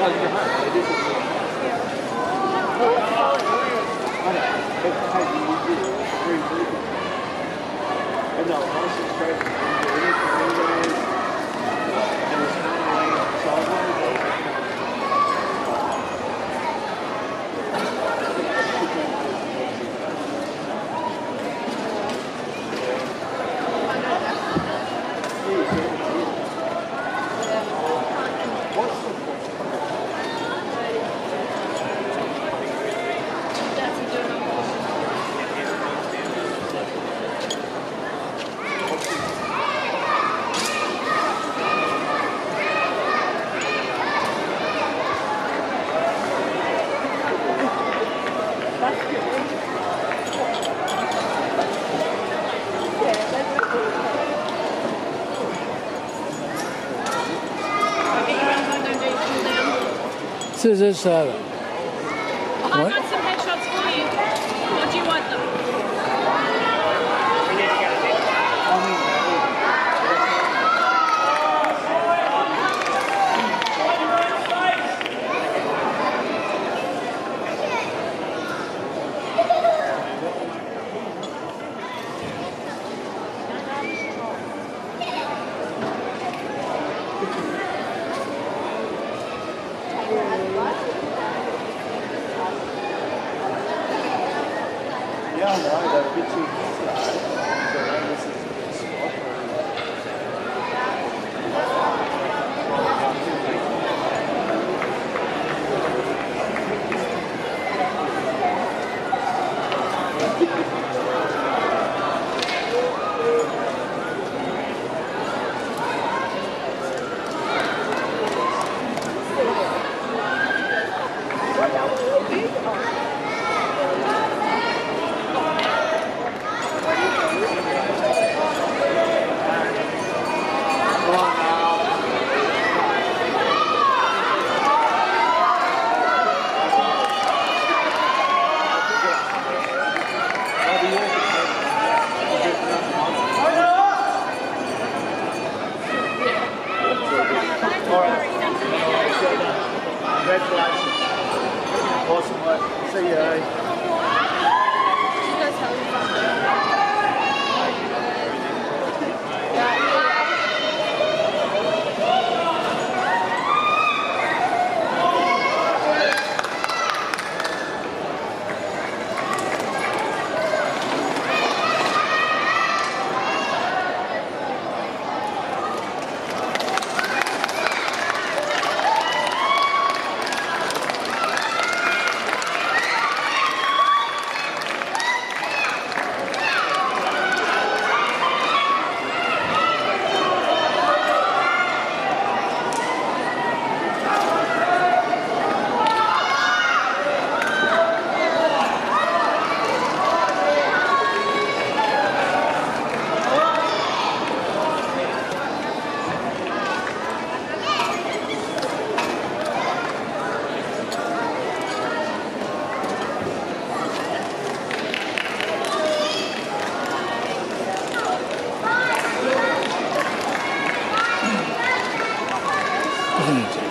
No, this is crazy. Vocês já. Ja, nein, da wird zu alt. Awesome work. See you. Mm.